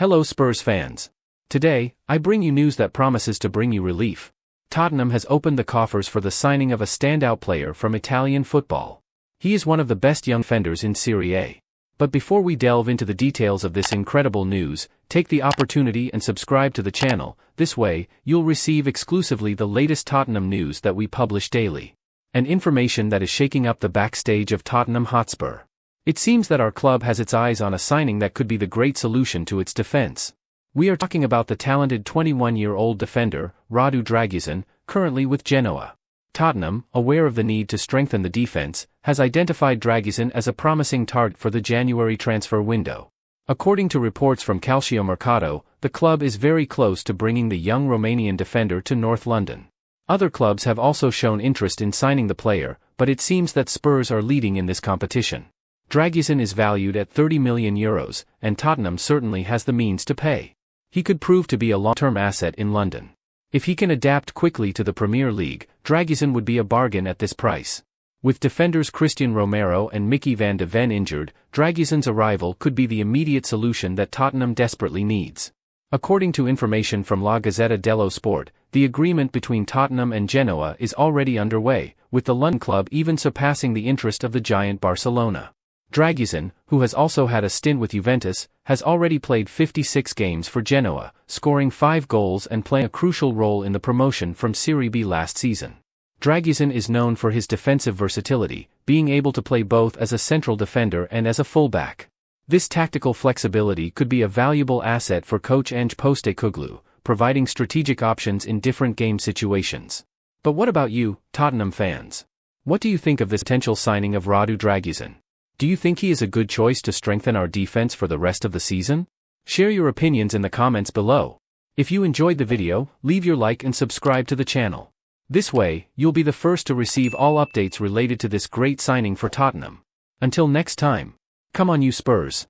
Hello Spurs fans. Today, I bring you news that promises to bring you relief. Tottenham has opened the coffers for the signing of a standout player from Italian football. He is one of the best young fenders in Serie A. But before we delve into the details of this incredible news, take the opportunity and subscribe to the channel, this way, you'll receive exclusively the latest Tottenham news that we publish daily. And information that is shaking up the backstage of Tottenham Hotspur. It seems that our club has its eyes on a signing that could be the great solution to its defense. We are talking about the talented 21-year-old defender, Radu Dragusin, currently with Genoa. Tottenham, aware of the need to strengthen the defense, has identified Dragusin as a promising target for the January transfer window. According to reports from Calcio Mercato, the club is very close to bringing the young Romanian defender to North London. Other clubs have also shown interest in signing the player, but it seems that Spurs are leading in this competition. Dragusin is valued at 30 million euros, and Tottenham certainly has the means to pay. He could prove to be a long-term asset in London. If he can adapt quickly to the Premier League, Dragusin would be a bargain at this price. With defenders Cristian Romero and Micky van de Ven injured, Dragusin's arrival could be the immediate solution that Tottenham desperately needs. According to information from La Gazzetta dello Sport, the agreement between Tottenham and Genoa is already underway, with the London club even surpassing the interest of the giant Barcelona. Dragusin, who has also had a stint with Juventus, has already played 56 games for Genoa, scoring 5 goals and playing a crucial role in the promotion from Serie B last season. Dragusin is known for his defensive versatility, being able to play both as a central defender and as a fullback. This tactical flexibility could be a valuable asset for coach Ange Postecoglou, providing strategic options in different game situations. But what about you, Tottenham fans? What do you think of this potential signing of Radu Dragusin? Do you think he is a good choice to strengthen our defense for the rest of the season? Share your opinions in the comments below. If you enjoyed the video, leave your like and subscribe to the channel. This way, you'll be the first to receive all updates related to this great signing for Tottenham. Until next time. Come on you Spurs.